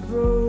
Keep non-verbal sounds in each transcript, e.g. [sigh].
was broken,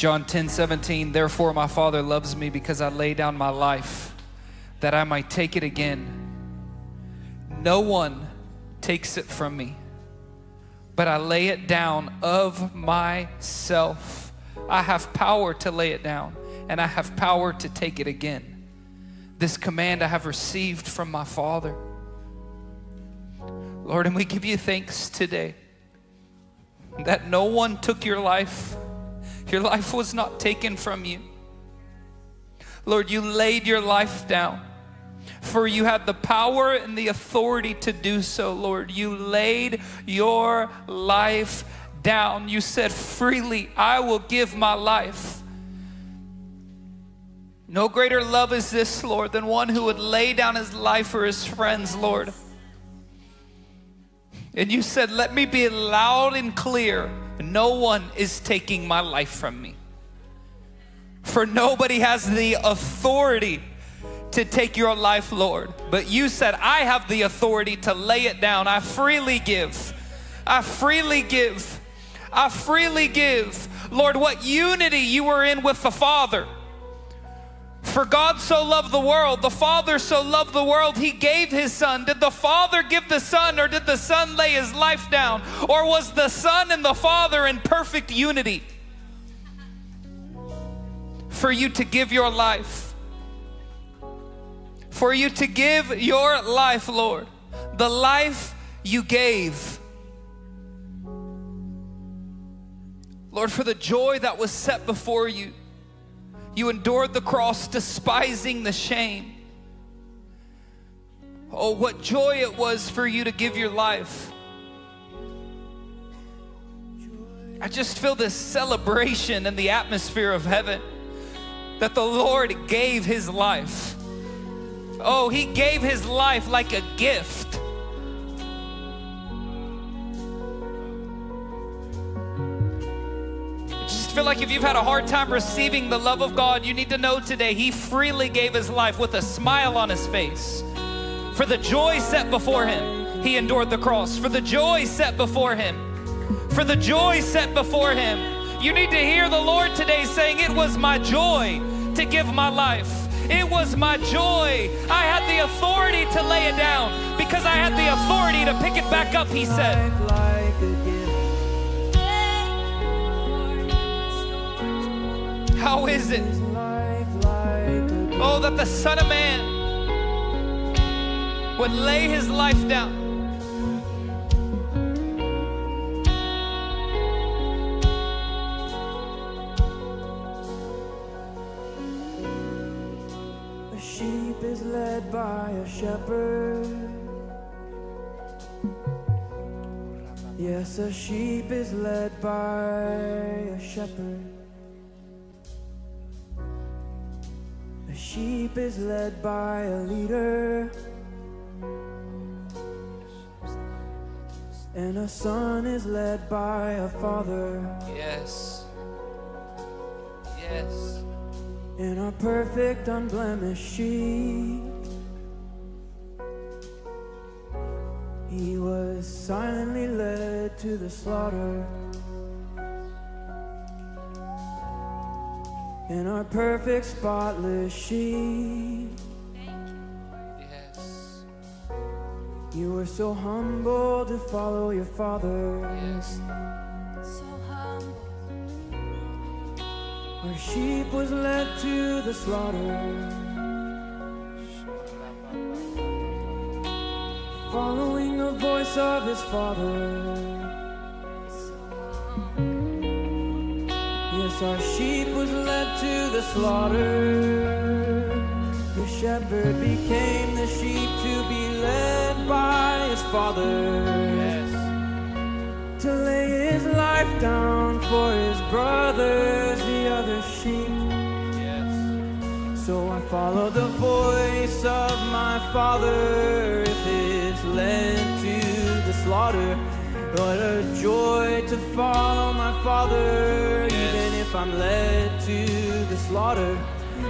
John 10 17, therefore my Father loves me because I lay down my life that I might take it again. No one takes it from me, but I lay it down of myself. I have power to lay it down, and I have power to take it again. This command I have received from my Father. Lord, and we give you thanks today that no one took your life. Your life was not taken from you. Lord, you laid your life down, for you had the power and the authority to do so, Lord. You laid your life down. You said, Freely I will give my life. No greater love is this, Lord, than one who would lay down his life for his friends, Lord. And you said, Let me be loud and clear. No one is taking my life from me. For nobody has the authority to take your life, Lord. But you said, I have the authority to lay it down. I freely give. I freely give. I freely give. Lord, what unity you were in with the Father. For God so loved the world, the Father so loved the world, He gave His Son. Did the Father give the Son, or did the Son lay His life down? Or was the Son and the Father in perfect unity? For you to give your life, for you to give your life, Lord, the life you gave. Lord, for the joy that was set before you. You endured the cross, despising the shame. Oh, what joy it was for you to give your life. I just feel this celebration in the atmosphere of heaven that the Lord gave his life. Oh, he gave his life like a gift. Just feel like if you've had a hard time receiving the love of God, you need to know today he freely gave his life with a smile on his face. For the joy set before him, he endured the cross. For the joy set before him, for the joy set before him. You need to hear the Lord today saying, It was my joy to give my life. It was my joy. I had the authority to lay it down because I had the authority to pick it back up, he said. How is it? Oh, that the Son of Man would lay his life down. A sheep is led by a shepherd. Yes, a sheep is led by a shepherd. Sheep is led by a leader. And a son is led by a father. Yes. Yes. In a perfect, unblemished sheep, he was silently led to the slaughter. In our perfect, spotless sheep, Yes. you were so humble to follow your father. Yes. So humble. Our sheep was led to the slaughter. Following the voice of his father. Our sheep was led to the slaughter. The shepherd became the sheep to be led by his father Yes. to lay his life down for his brothers, the other sheep. Yes. So I follow the voice of my father if it's led to the slaughter. What a joy to follow my father, even if I'm led to the slaughter.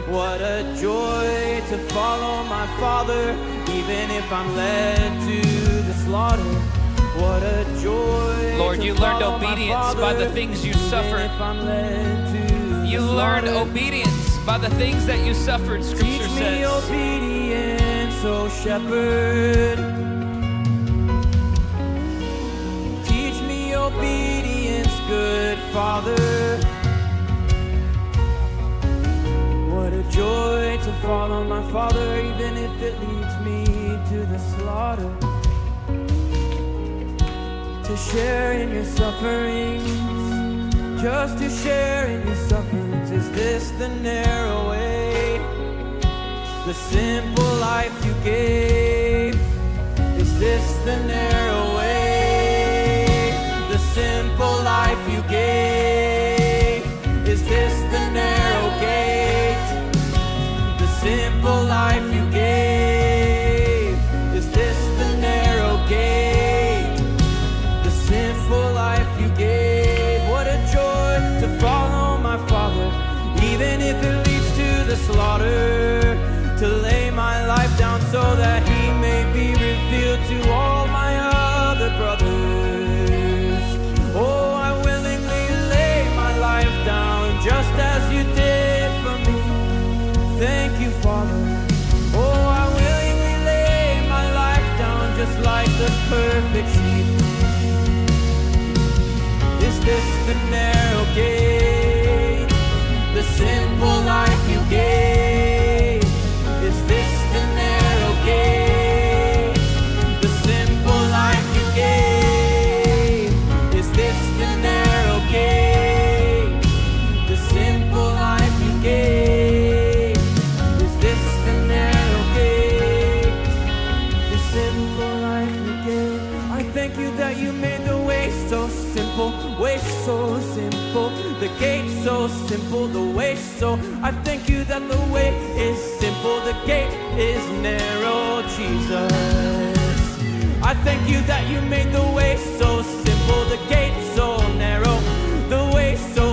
What a joy to follow my father, even if I'm led to the slaughter. What a joy. Lord, to you learned obedience by the things you suffered. If I'm led to You learned slaughter. obedience by the things that you suffered, Teach scripture me says. obedience, O shepherd. Obedience, good father. What a joy to follow my father, even if it leads me to the slaughter. To share in your sufferings, just to share in your sufferings. Is this the narrow way? The simple life you gave. Is this the narrow simple life you gave. Is this the narrow perfect sheep. Is this the narrow gate? The simple life you gave? gate so simple, the way so. I thank you that the way is simple, the gate is narrow, Jesus. I thank you that you made the way so simple, the gate so narrow, the way so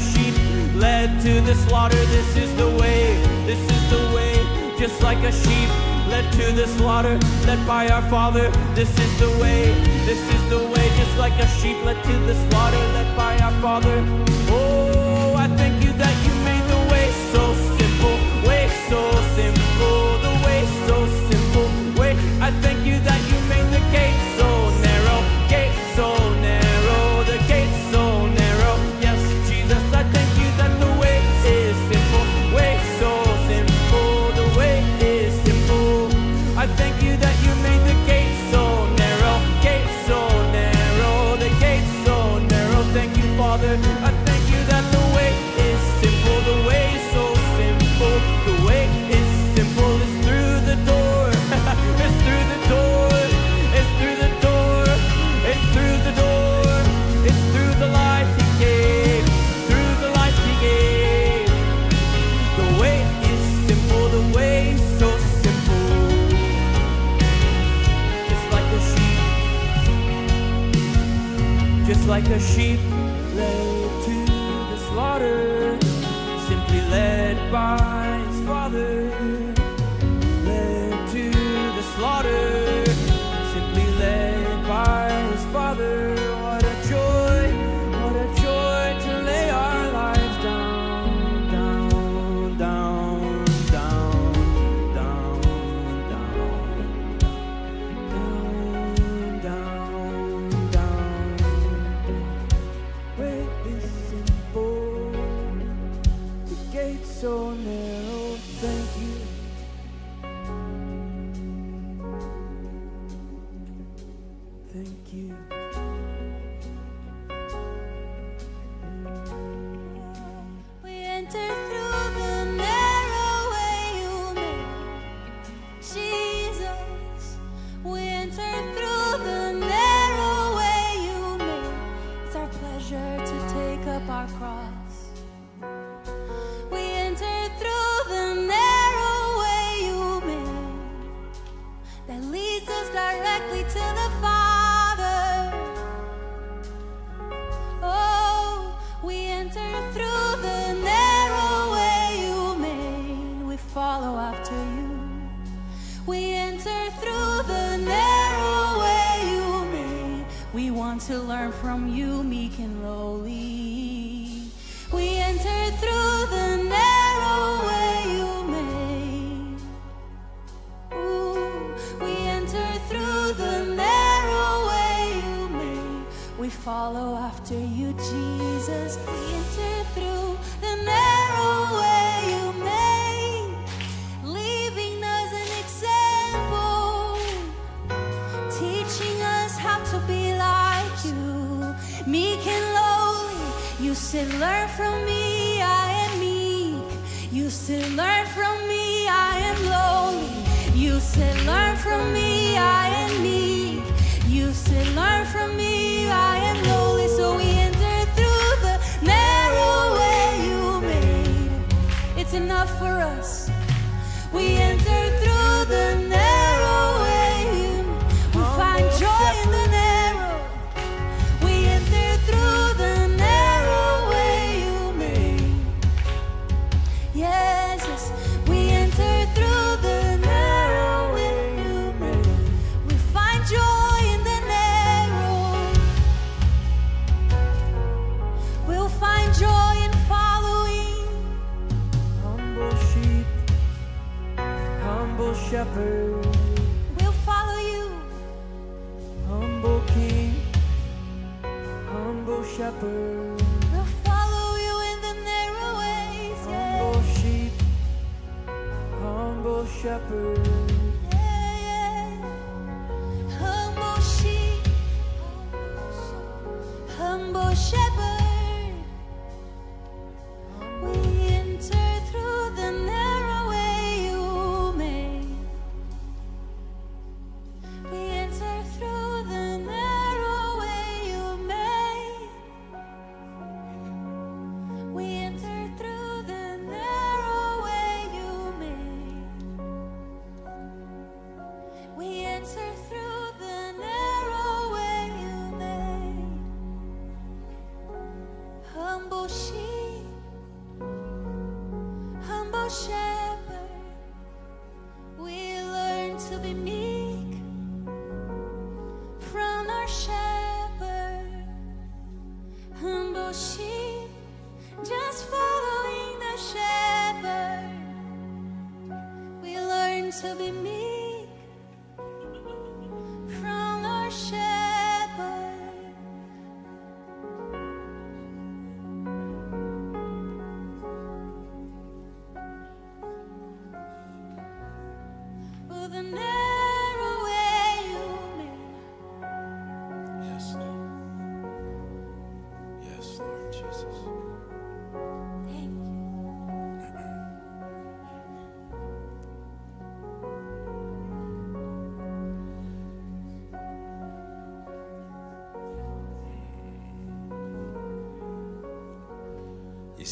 sheep led to the slaughter. This is the way, this is the way, just like a sheep led to the slaughter, led by our Father. This is the way, this is the way, just like a sheep led to the slaughter, led by our Father. Oh, I thank you that you made the way so simple, way so simple, the way so simple, way like a sheep.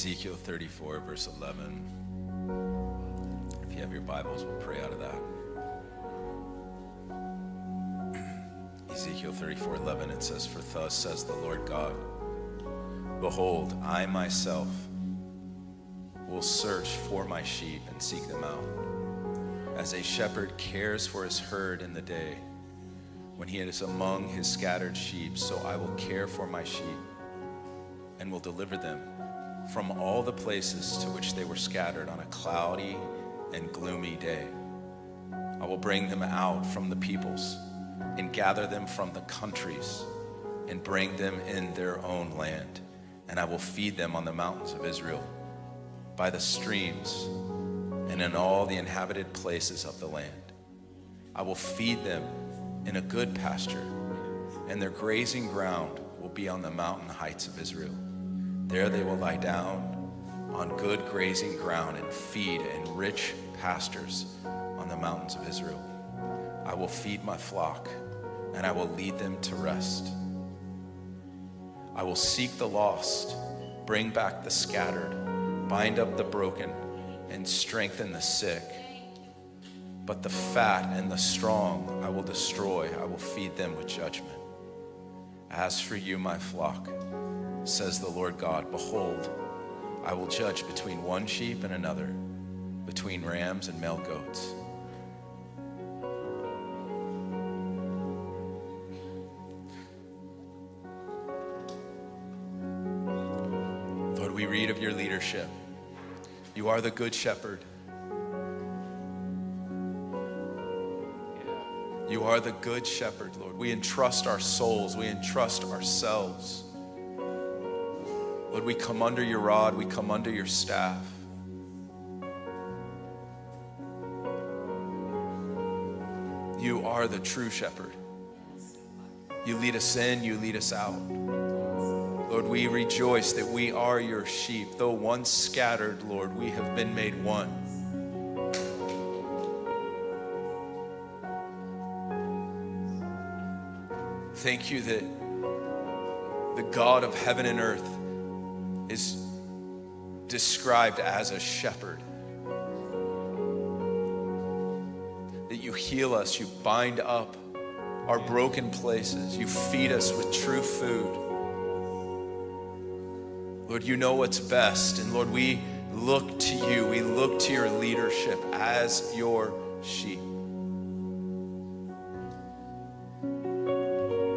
Ezekiel 34, verse 11. If you have your Bibles, we'll pray out of that. [clears throat] Ezekiel 34, 11, it says, For thus says the Lord God, Behold, I myself will search for my sheep and seek them out. As a shepherd cares for his herd in the day, when he is among his scattered sheep, so I will care for my sheep and will deliver them from all the places to which they were scattered on a cloudy and gloomy day. I will bring them out from the peoples and gather them from the countries and bring them in their own land. And I will feed them on the mountains of Israel, by the streams, and in all the inhabited places of the land. I will feed them in a good pasture, and their grazing ground will be on the mountain heights of Israel. There they will lie down on good grazing ground and feed in rich pastures on the mountains of Israel. I will feed my flock, and I will lead them to rest. I will seek the lost, bring back the scattered, bind up the broken, and strengthen the sick. But the fat and the strong I will destroy, I will feed them with judgment. As for you, my flock, says the Lord God, behold, I will judge between one sheep and another, between rams and male goats. Lord, we read of your leadership. You are the good shepherd. You are the good shepherd, Lord. We entrust our souls, we entrust ourselves. Lord, we come under your rod, we come under your staff. You are the true shepherd. You lead us in, you lead us out. Lord, we rejoice that we are your sheep. Though once scattered, Lord, we have been made one. Thank you that the God of heaven and earth is described as a shepherd. That you heal us, you bind up our broken places, you feed us with true food. Lord, you know what's best. And Lord, we look to you, we look to your leadership as your sheep.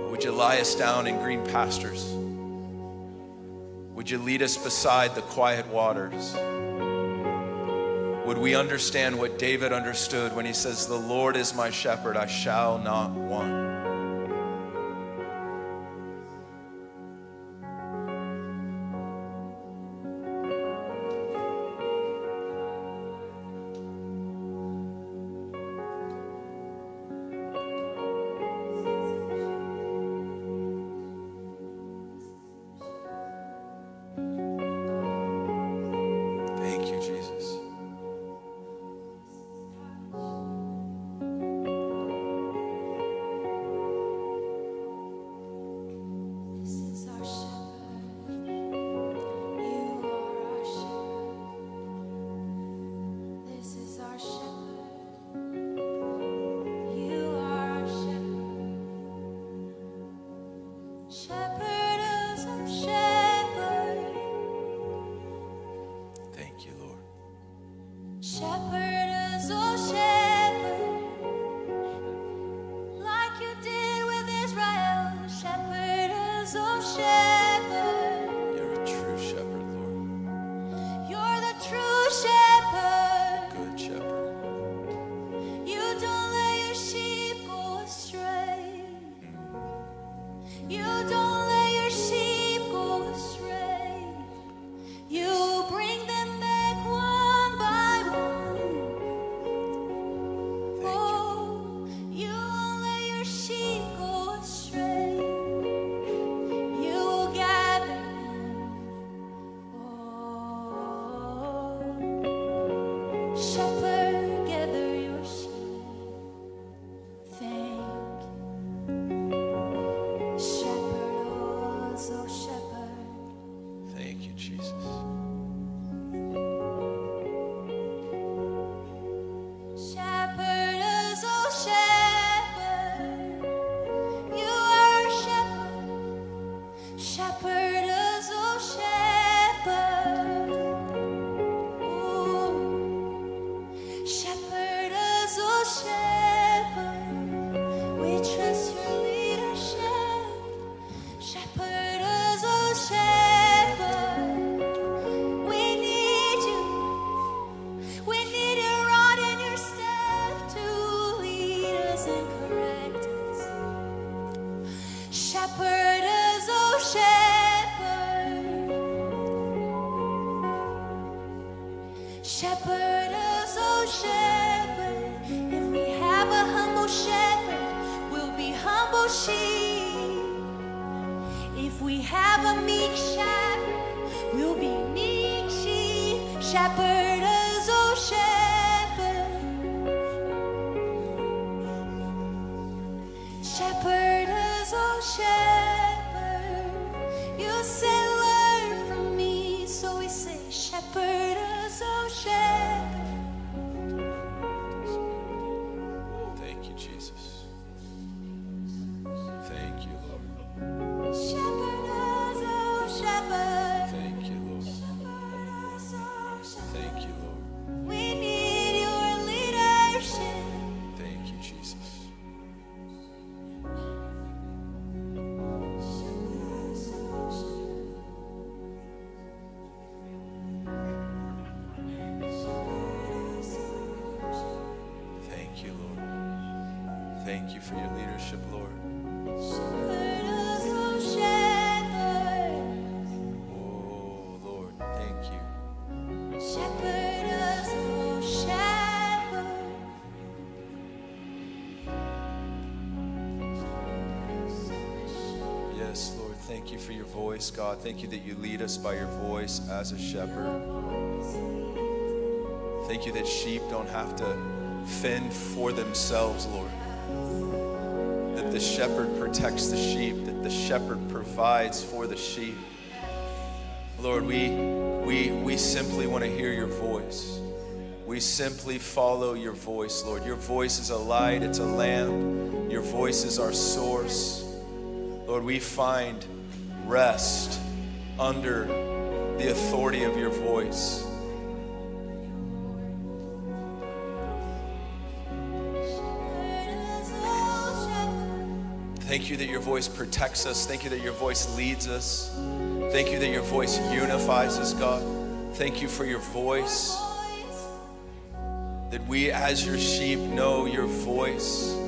Would you lie us down in green pastures? Would you lead us beside the quiet waters? Would we understand what David understood when he says, The Lord is my shepherd, I shall not want? Shepherd. You say, learn from me. So we say, Shepherd voice, God. Thank you that you lead us by your voice as a shepherd. Thank you that sheep don't have to fend for themselves, Lord. That the shepherd protects the sheep, that the shepherd provides for the sheep. Lord, we, we, we simply want to hear your voice. We simply follow your voice, Lord. Your voice is a light, it's a lamp. Your voice is our source. Lord, we find rest under the authority of your voice. Thank you that your voice protects us. Thank you that your voice leads us. Thank you that your voice unifies us, God. Thank you for your. Voice. That we, as your sheep, know your voice.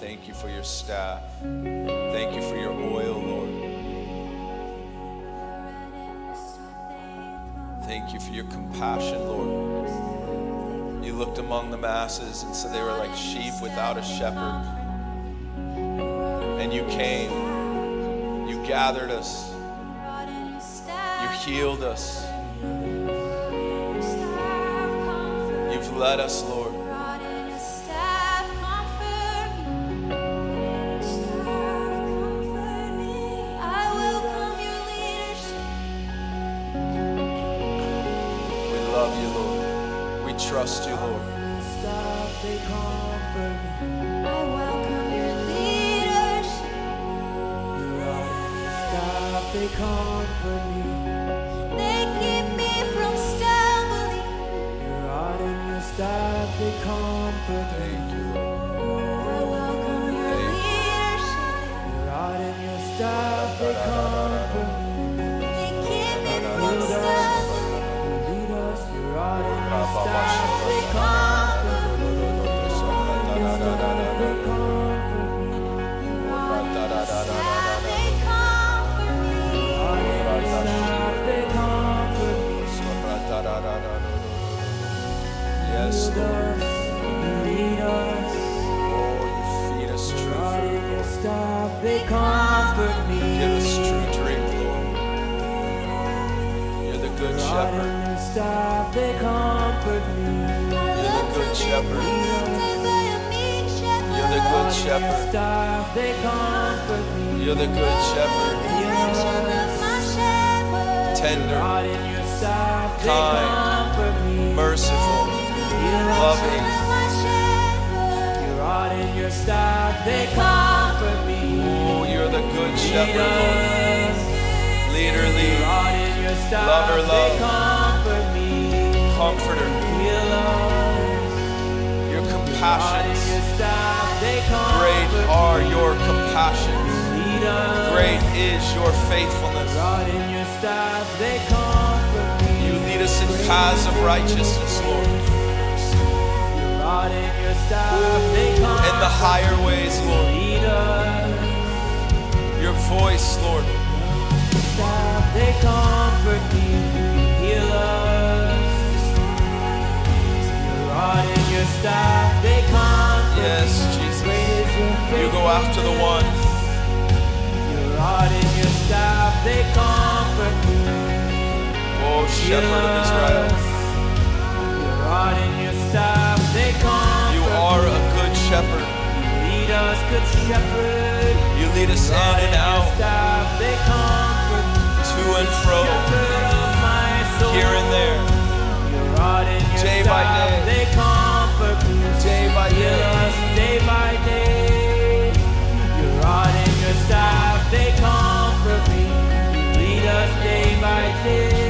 Thank you for your staff. Thank you for your oil, Lord. Thank you for your compassion, Lord. You looked among the masses, and so they were like sheep without a shepherd. And you came, you gathered us, you healed us, you've led us, Lord. shepherd of Israel. You are a good shepherd. You lead us in and out, to and fro, here and there, day by day, day by day. Your rod and your staff, they comfort me. You lead us day by day.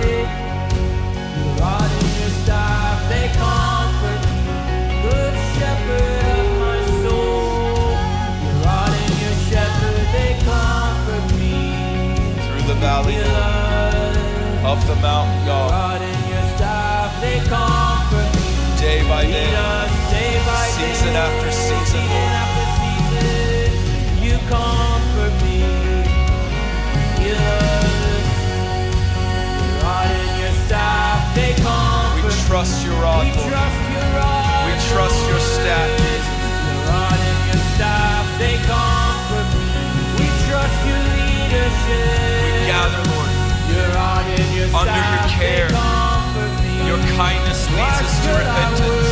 about God. God and your staff, they comfort me. Day by day, day by season day, after season. season after season, you comfort me. Yes. God and your staff, they comfort we trust your rod, we Trust your rod, we trust your staff. Your rod and your staff, they comfort me. We trust your leadership. We gather under your care. Your kindness leads us to repentance.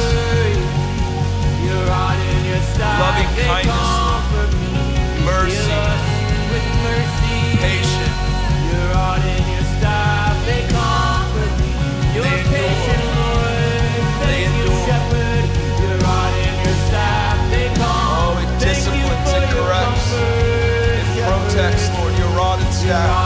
Loving kindness, mercy, patience. Your staff, they comfort me. Lord, thank you, shepherd. Your rod and your staff, they comfort. Oh, it disciplines, it corrects, it protects, Lord, your rod and staff.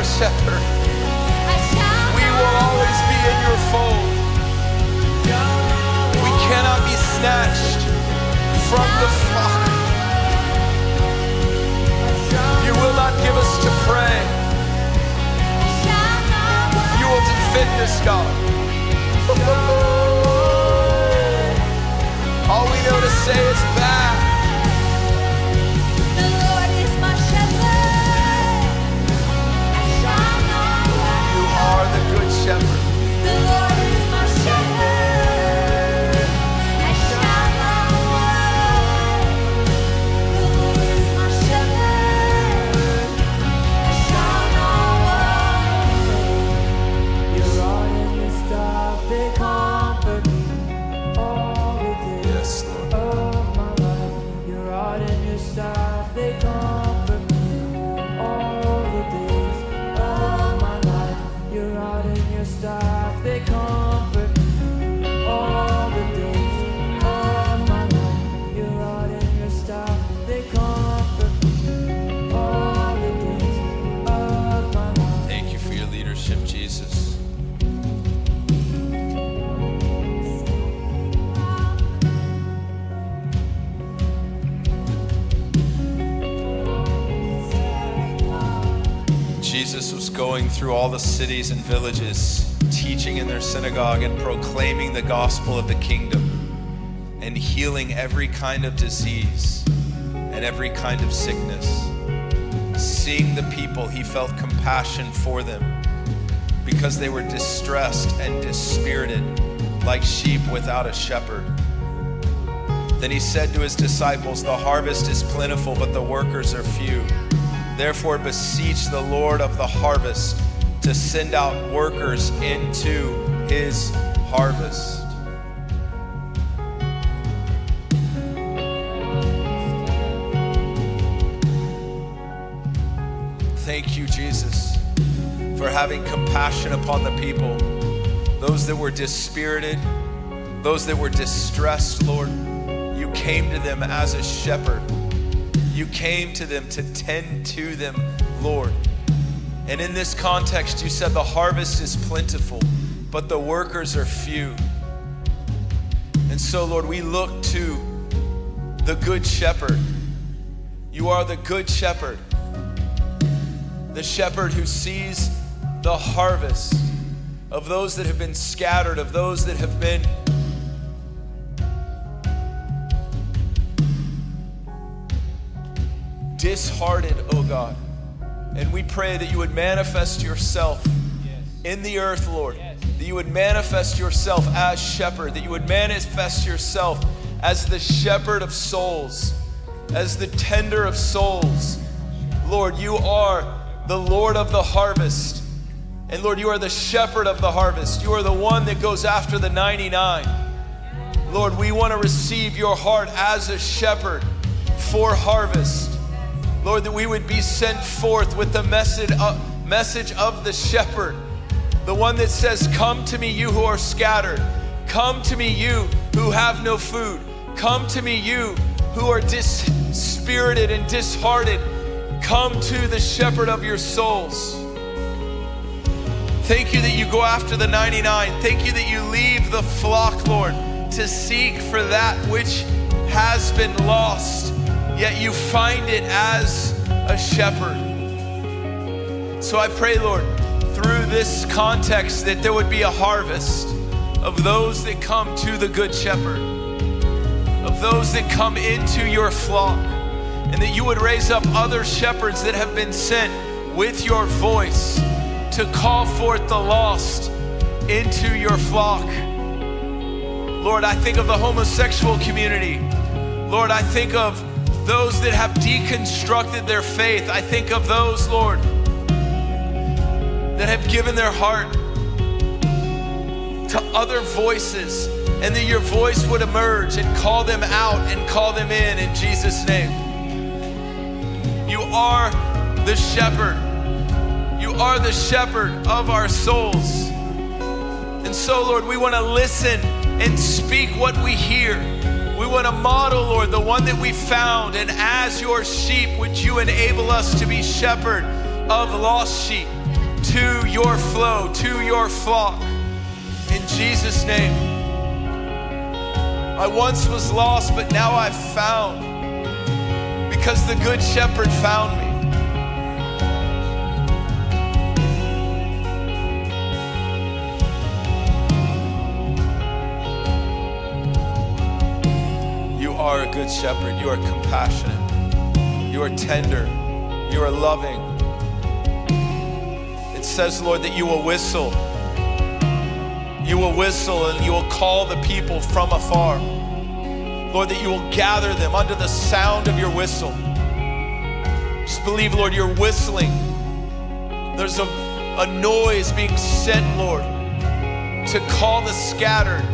our shepherd. We will always be in your fold. We cannot be snatched from the flock. You will not give us to prey. You will defend us, God. All we know to say is back. Through all the cities and villages, teaching in their synagogue and proclaiming the gospel of the kingdom and healing every kind of disease and every kind of sickness. Seeing the people, he felt compassion for them because they were distressed and dispirited like sheep without a shepherd. Then he said to his disciples, The harvest is plentiful, but the workers are few. Therefore, beseech the Lord of the harvest to send out workers into his harvest. Thank you, Jesus, for having compassion upon the people, those that were dispirited, those that were distressed, Lord. You came to them as a shepherd. You came to them to tend to them, Lord. And in this context, you said the harvest is plentiful, but the workers are few. And so, Lord, we look to the Good Shepherd. You are the Good Shepherd, the shepherd who sees the harvest of those that have been scattered, of those that have been disheartened, oh God. And we pray that you would manifest yourself in the earth, Lord. That you would manifest yourself as shepherd, that you would manifest yourself as the shepherd of souls, as the tender of souls. Lord, you are the Lord of the harvest. And Lord, you are the shepherd of the harvest. You are the one that goes after the 99. Lord, we want to receive your heart as a shepherd for harvest. Lord, that we would be sent forth with the message of, message of the shepherd, the one that says, Come to me, you who are scattered. Come to me, you who have no food. Come to me, you who are dispirited and disheartened. Come to the shepherd of your souls. Thank you that you go after the 99. Thank you that you leave the flock, Lord, to seek for that which has been lost yet you find it as a shepherd. So I pray, Lord, through this context, that there would be a harvest of those that come to the Good Shepherd, of those that come into your flock, and that you would raise up other shepherds that have been sent with your voice to call forth the lost into your flock. Lord, I think of the homosexual community. Lord, I think of those that have deconstructed their faith. I think of those, Lord, that have given their heart to other voices, and that your voice would emerge and call them out and call them in in Jesus' name. You are the shepherd. You are the shepherd of our souls. And so, Lord, we want to listen and speak what we hear. Want to model, Lord, the one that we found. And as your sheep, would you enable us to be shepherd of lost sheep to your flow, to your flock. In Jesus' name. I once was lost, but now I've found because the Good Shepherd found me. Are a good shepherd. You are compassionate. You are tender. You are loving. It says, Lord, that you will whistle. You will whistle and you will call the people from afar. Lord, that you will gather them under the sound of your whistle. Just believe, Lord, you're whistling. There's a, a noise being sent, Lord, to call the scattered,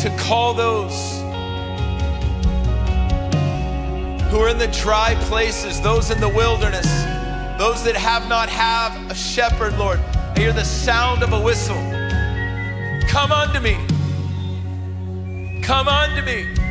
to call those who are in the dry places, those in the wilderness, those that have not have a shepherd, Lord. I hear the sound of a whistle. Come unto me. Come unto me.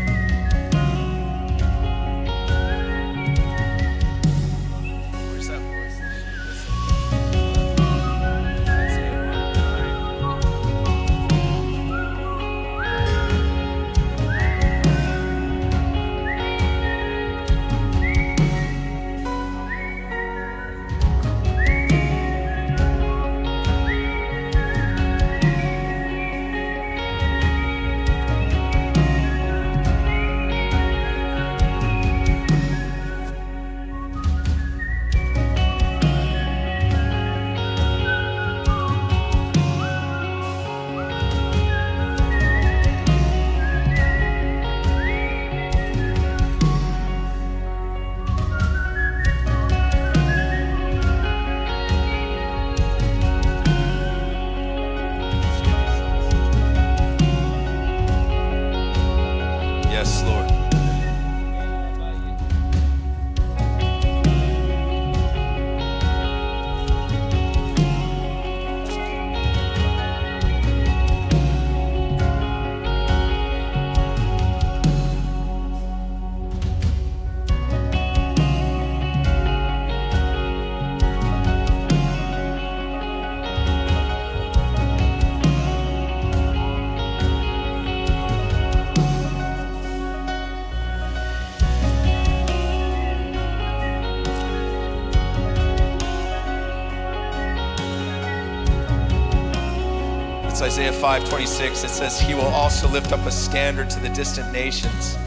Isaiah 5:26. It says, "He will also lift up a standard to the distant nations,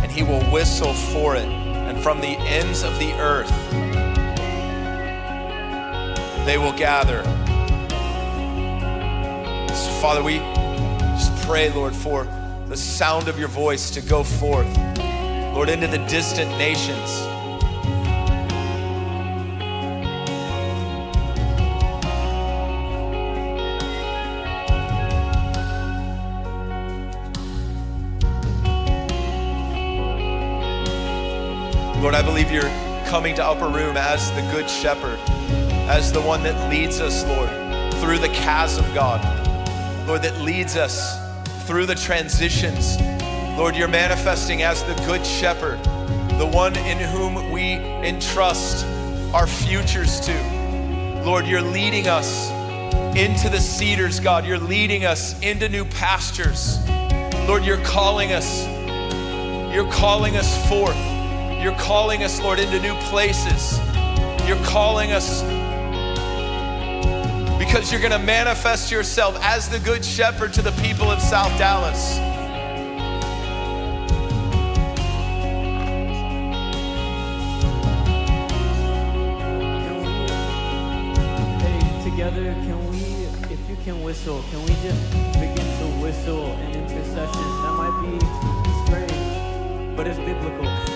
and he will whistle for it, and from the ends of the earth they will gather." So, Father, we just pray, Lord, for the sound of your voice to go forth, Lord, into the distant nations. Coming to Upper Room as the Good Shepherd, as the one that leads us, Lord, through the chasm, God. Lord, that leads us through the transitions. Lord, you're manifesting as the Good Shepherd, the one in whom we entrust our futures to. Lord, you're leading us into the cedars, God. You're leading us into new pastures. Lord, you're calling us. You're calling us forth. You're calling us, Lord, into new places. You're calling us because you're going to manifest yourself as the good shepherd to the people of South Dallas. Together, can we, if you can whistle, can we just begin to whistle an intercession? That might be strange, but it's biblical.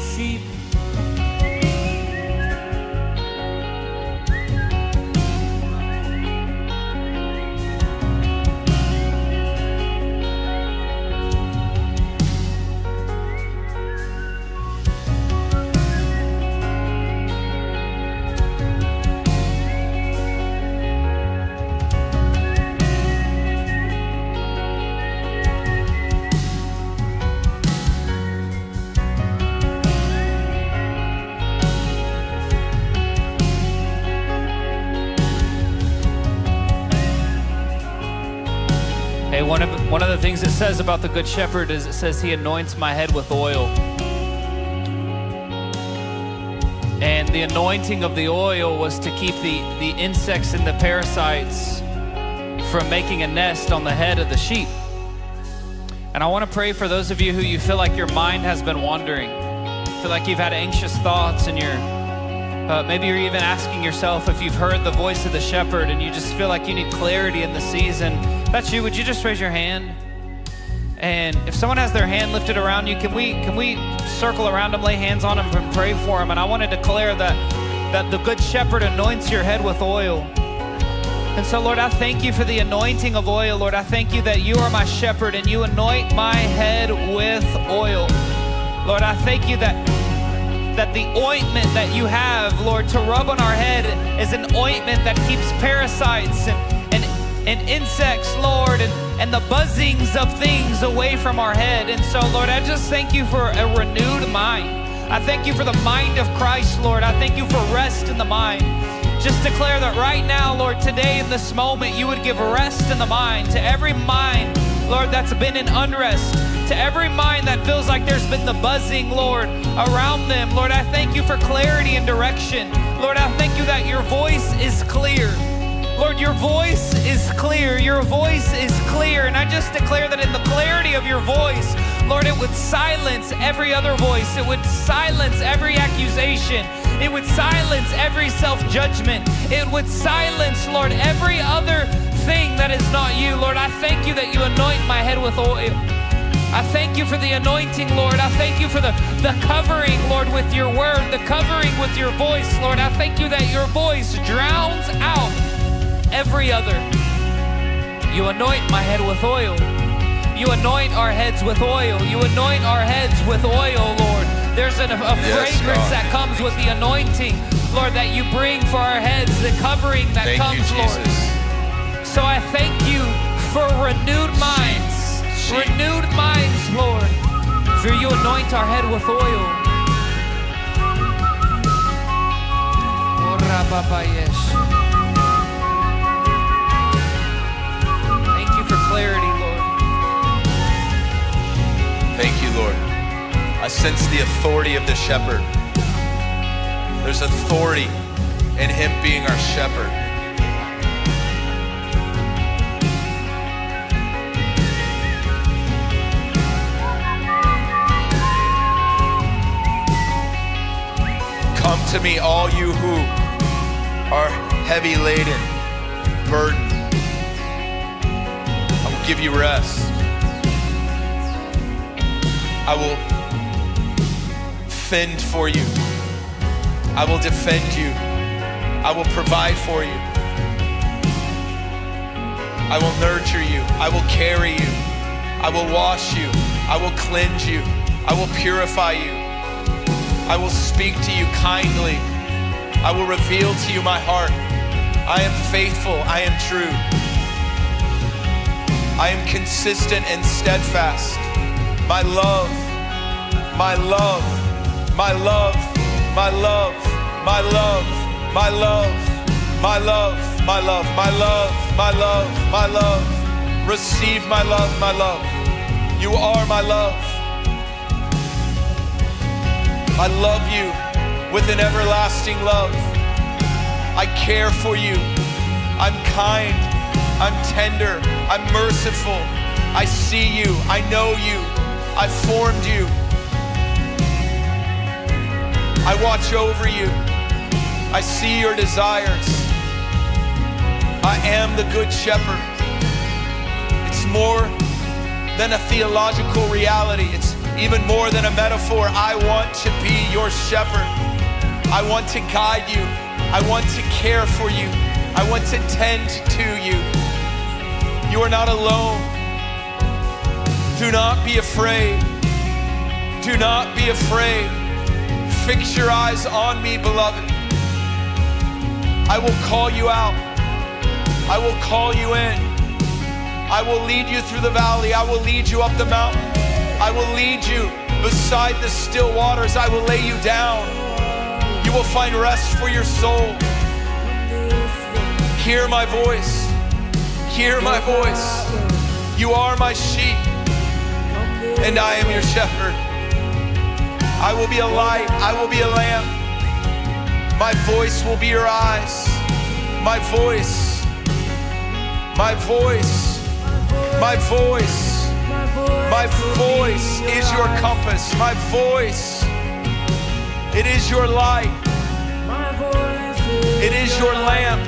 Sheep. One of the things it says about the good shepherd is it says he anoints my head with oil. And the anointing of the oil was to keep the, the insects and the parasites from making a nest on the head of the sheep. And I want to pray for those of you who you feel like your mind has been wandering, feel like you've had anxious thoughts and you're uh, maybe you're even asking yourself if you've heard the voice of the shepherd and you just feel like you need clarity in the season. That's you. Would you just raise your hand? And if someone has their hand lifted around you, can we can we circle around them, lay hands on them, and pray for them? And I want to declare that that the good shepherd anoints your head with oil. And so, Lord, I thank you for the anointing of oil. Lord, I thank you that you are my shepherd and you anoint my head with oil. Lord, I thank you that that the ointment that you have, Lord, to rub on our head is an ointment that keeps parasites and, and, and insects, Lord, and, and the buzzings of things away from our head. And so, Lord, I just thank you for a renewed mind. I thank you for the mind of Christ, Lord. I thank you for rest in the mind. Just declare that right now, Lord, today in this moment, you would give rest in the mind to every mind, Lord, that's been in unrest, to every mind that feels like there's been the buzzing, Lord, around them. Lord, I thank you for clarity and direction. Lord, I thank you that your voice is clear. Lord, your voice is clear. Your voice is clear. And I just declare that in the clarity of your voice, Lord, it would silence every other voice. It would silence every accusation. It would silence every self judgment. It would silence, Lord, every other thing that is not you. Lord, I thank you that you anoint my head with oil. I thank you for the anointing, Lord. I thank you for the, the covering, Lord, with your word, the covering with your voice, Lord. I thank you that your voice drowns out every other. You anoint my head with oil. You anoint our heads with oil. You anoint our heads with oil, Lord. There's an, a Yes, fragrance God. that comes with the anointing, Lord, that you bring for our heads, the covering that Thank comes, you, Lord. So I thank you for renewed minds. Renewed minds, Lord. For you anoint our head with oil. Oh. Thank you for clarity, Lord. Thank you, Lord. I sense the authority of the shepherd. There's authority in Him being our shepherd. To me, all you who are heavy laden, burdened. I will give you rest. I will fend for you. I will defend you. I will provide for you. I will nurture you. I will carry you. I will wash you. I will cleanse you. I will purify you. I will speak to you kindly. I will reveal to you my heart. I am faithful. I am true. I am consistent and steadfast. My love, my love, my love, my love, my love, my love, my love, my love, my love, my love, my love. Receive my love, my love. You are my love. I love you with an everlasting love. I care for you. I'm kind. I'm tender. I'm merciful. I see you. I know you. I formed you. I watch over you. I see your desires. I am the good shepherd. It's more than a theological reality. It's even more than a metaphor. I want to be your shepherd. I want to guide you. I want to care for you. I want to tend to you. You are not alone. Do not be afraid. Do not be afraid. Fix your eyes on me, beloved. I will call you out. I will call you in. I will lead you through the valley. I will lead you up the mountain. I will lead you beside the still waters. I will lay you down. You will find rest for your soul. Hear my voice. Hear my voice. You are my sheep, and I am your shepherd. I will be a light. I will be a lamp. My voice will be your eyes. My voice. My voice. My voice. My voice is your compass. My voice. It is your light. It is your lamp.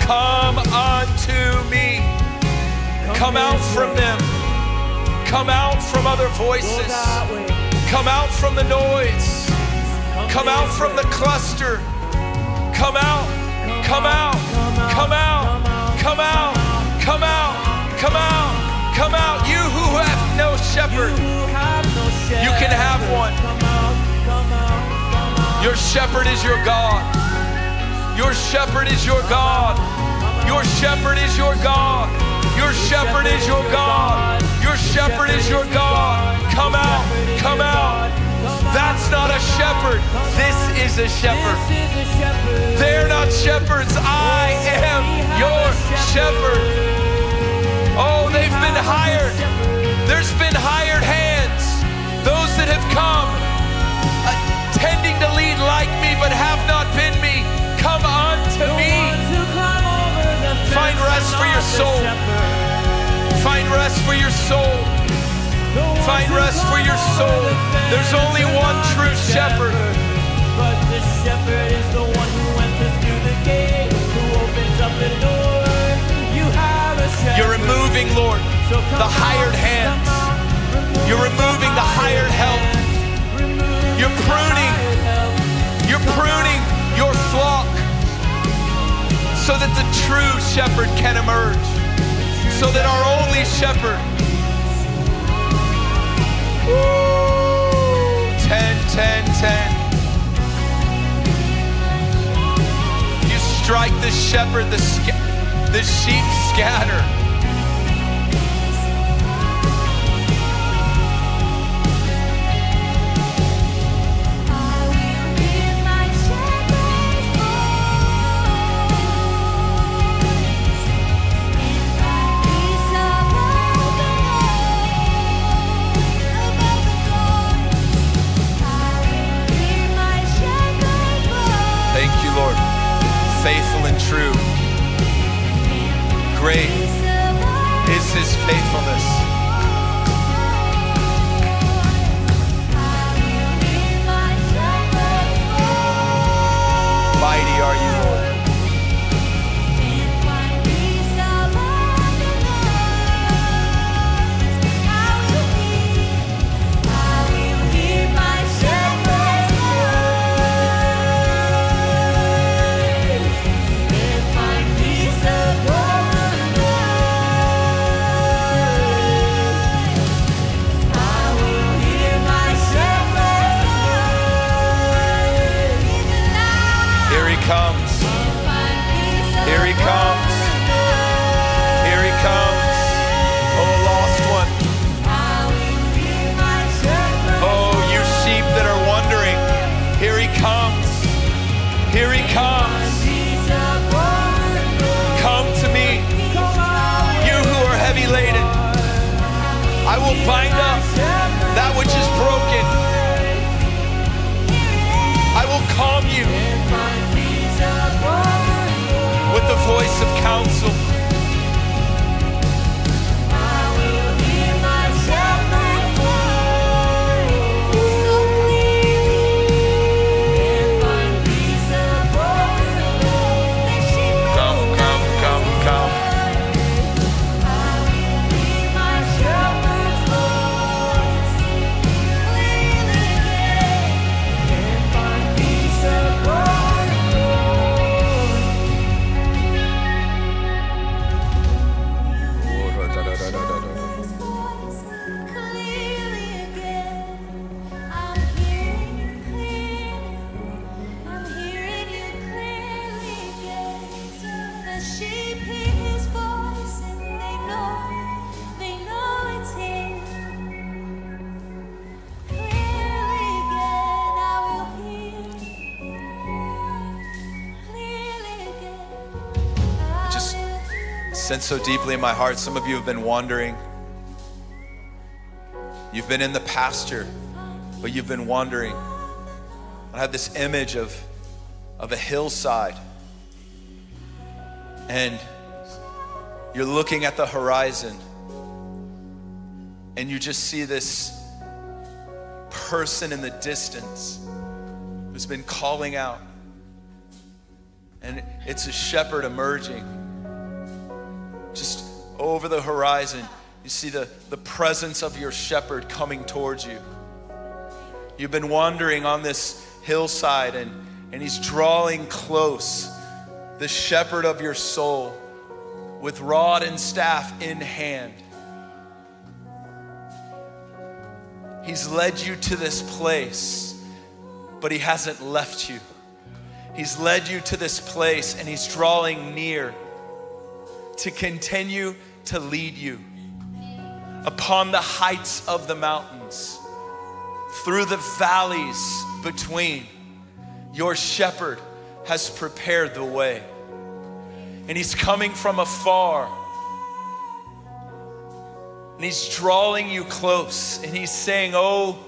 Come unto me. Come out from them. Come out from other voices. Come out from the noise. Come out from the cluster. Come out. Come out. Come out. Come out. Come out. Come out. Come out. You who have no shepherd, you can have one. Your shepherd is your God. Your shepherd is your God. Your shepherd is your God. Your shepherd is your God. Your shepherd is your God. Come out. Come out. That's not a shepherd. This is a shepherd. They're not shepherds. I am your shepherd. Oh, they've been hired. There's been hired hands. Those that have come tending to lead like me but have not been me. Come unto me. Find rest for your soul. Find rest for your soul. Find rest for your soul. There's only one true shepherd. But the shepherd is the one who enters through the gate, who opens up the door. You're removing, Lord, the hired hands. You're removing the hired help. You're pruning. You're pruning your flock so that the true shepherd can emerge. So that our only shepherd. 10, 10, 10. You strike the shepherd, the, sca- the sheep scatter. Great is his faithfulness. Sense so deeply in my heart. Some of you have been wandering. You've been in the pasture, but you've been wandering. I have this image of, of a hillside, and you're looking at the horizon, and you just see this person in the distance who's been calling out. And it's a shepherd emerging just over the horizon. You see the, the presence of your shepherd coming towards you. You've been wandering on this hillside, and, and he's drawing close, the shepherd of your soul, with rod and staff in hand. He's led you to this place, but he hasn't left you. He's led you to this place, and he's drawing near to continue to lead you upon the heights of the mountains, through the valleys between. Your shepherd has prepared the way, and he's coming from afar. And he's drawing you close, and he's saying, Oh,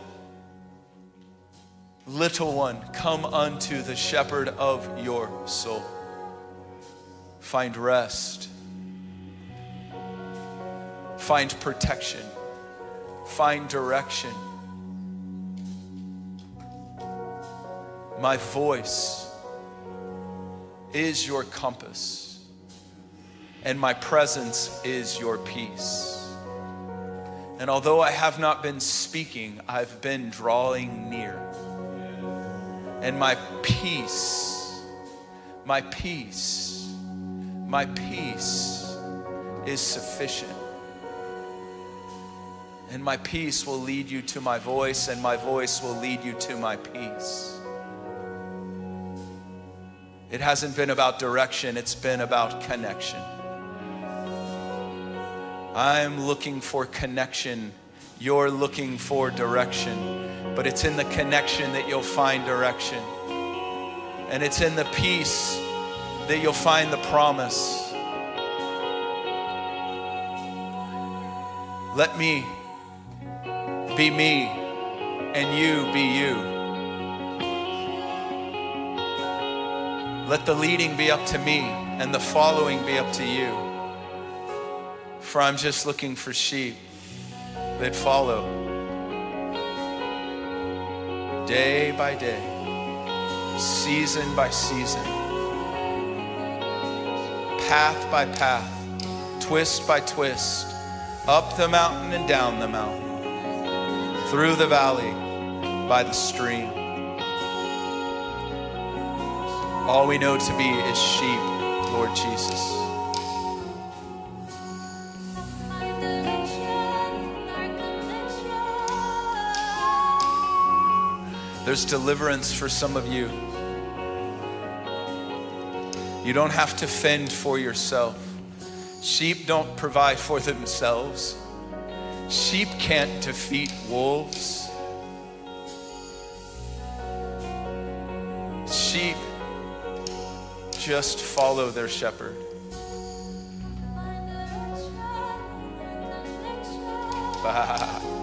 little one, come unto the shepherd of your soul. Find rest find protection, find direction. My voice is your compass, and my presence is your peace. And although I have not been speaking, I've been drawing near. And my peace, my peace, my peace is sufficient. And my peace will lead you to my voice, and my voice will lead you to my peace. It hasn't been about direction, it's been about connection. I'm looking for connection. You're looking for direction. But it's in the connection that you'll find direction. And it's in the peace that you'll find the promise. Let me be me and you be you. Let the leading be up to me and the following be up to you. For I'm just looking for sheep that follow day by day, season by season, path by path, twist by twist, up the mountain and down the mountain, through the valley, by the stream. All we know to be is sheep, Lord Jesus. There's deliverance for some of you. You don't have to fend for yourself. Sheep don't provide for themselves. Sheep can't defeat wolves. Sheep just follow their shepherd. [laughs]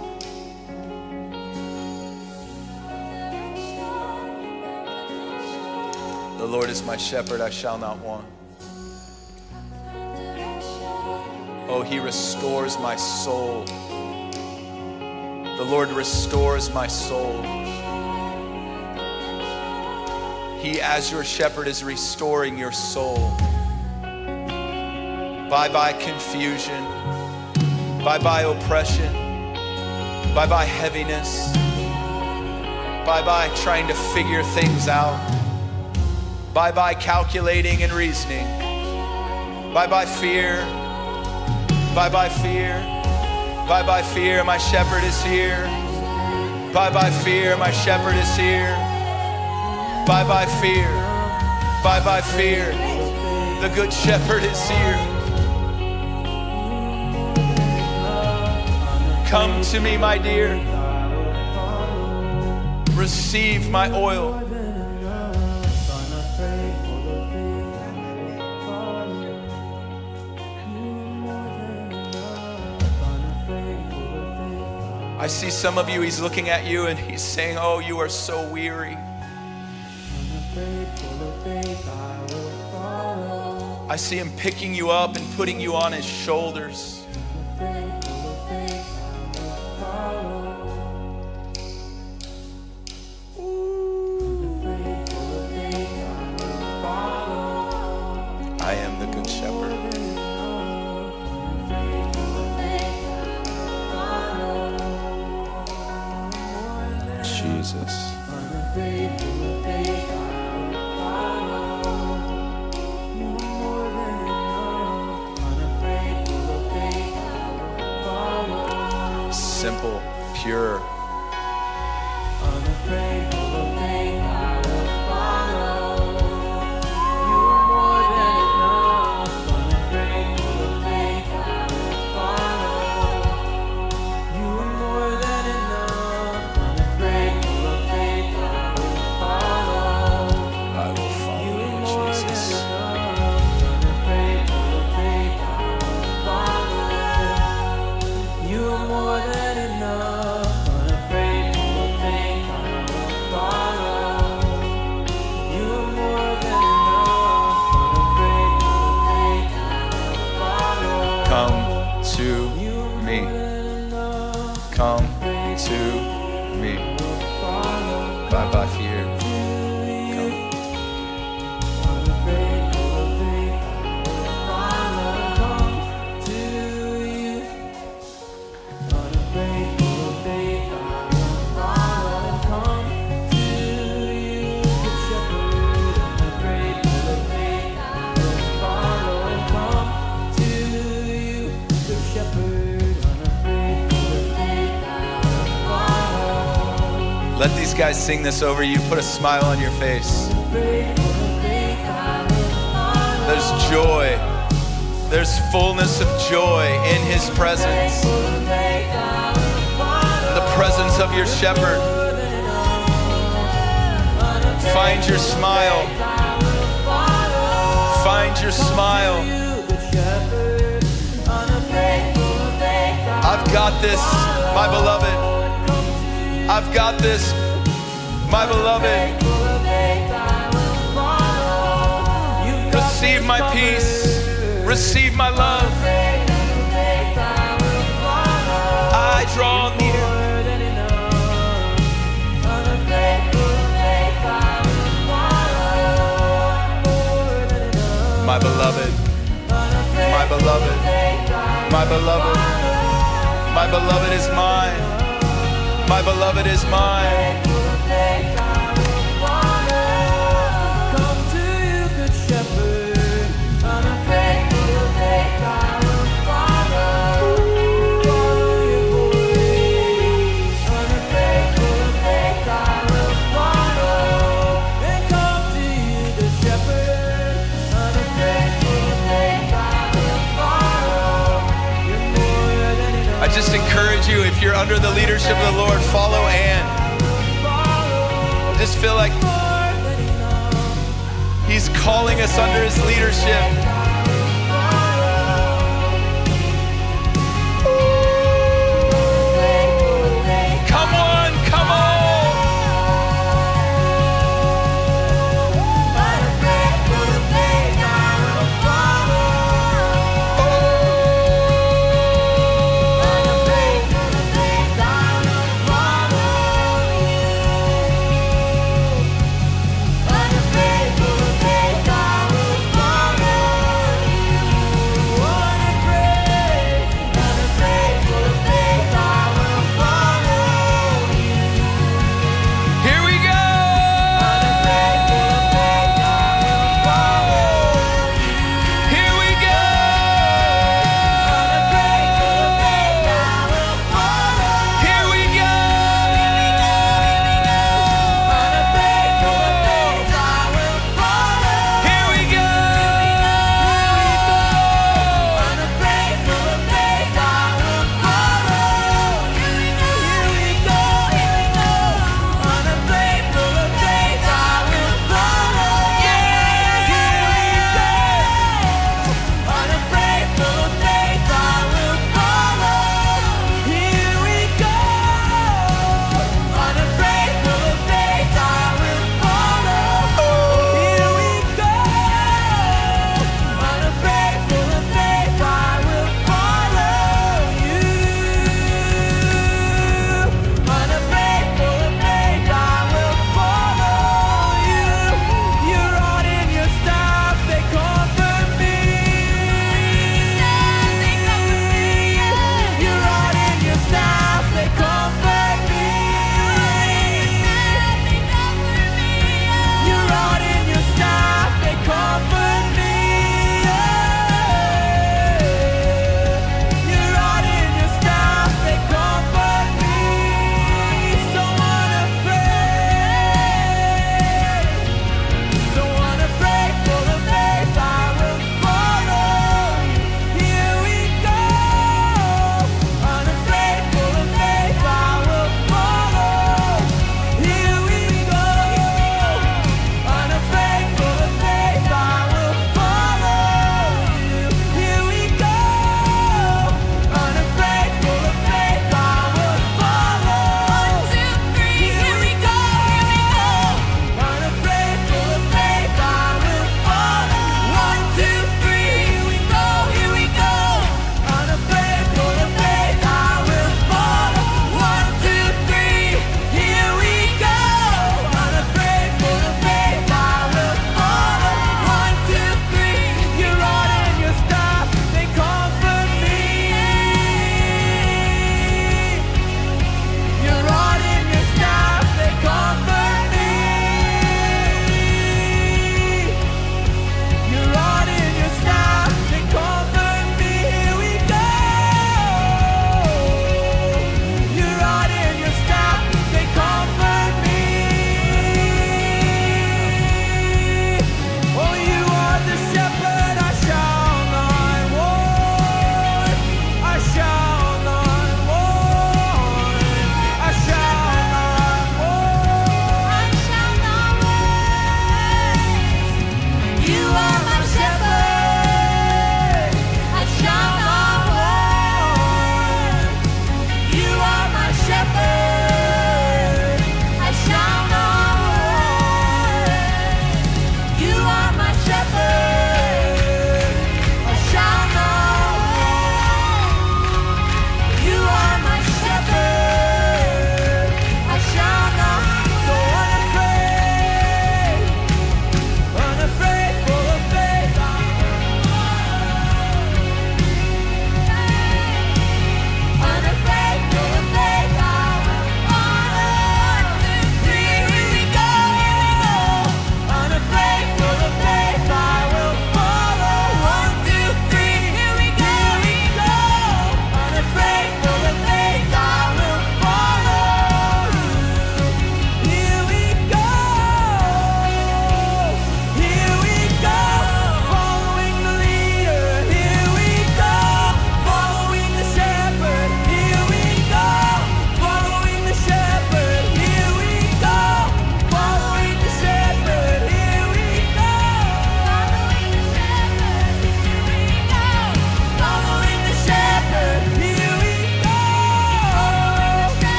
The Lord is my shepherd, I shall not want. Oh, he restores my soul. The Lord restores my soul. He, as your shepherd, is restoring your soul. Bye bye confusion. Bye bye oppression. Bye bye heaviness. Bye bye trying to figure things out. Bye bye calculating and reasoning. Bye bye fear. Bye bye fear. Bye bye fear. My shepherd is here. Bye bye fear. My shepherd is here. Bye bye fear. Bye bye fear. The good shepherd is here. Come to me, my dear. Receive my oil. See some of you, he's looking at you and he's saying, Oh, you are so weary. I see him picking you up and putting you on his shoulders. Guys sing this over you. Put a smile on your face. There's joy. There's fullness of joy in his presence. The presence of your shepherd. Find your smile. Find your smile. I've got this, my beloved. I've got this, my beloved. Receive my peace. Receive my love. I draw near. My beloved, my beloved, my beloved, my beloved is mine. My beloved is mine. encourage you, if you're under the leadership of the Lord, follow Ann. Just feel like He's calling us under His leadership.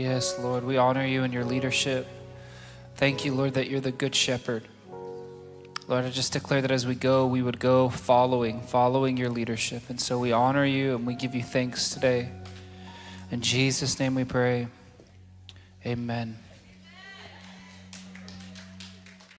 Yes, Lord, we honor you in your leadership. Thank you, Lord, that you're the good shepherd. Lord, I just declare that as we go, we would go following, following your leadership. And so we honor you and we give you thanks today. In Jesus' name we pray. Amen.